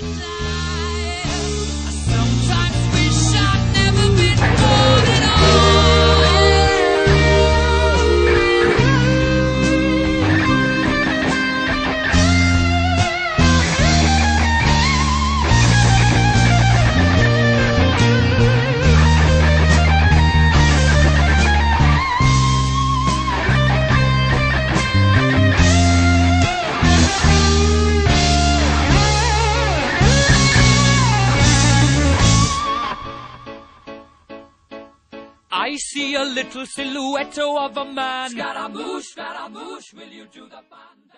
down. I see a little silhouette of a man. Scaramouche, Scaramouche, will you do the band?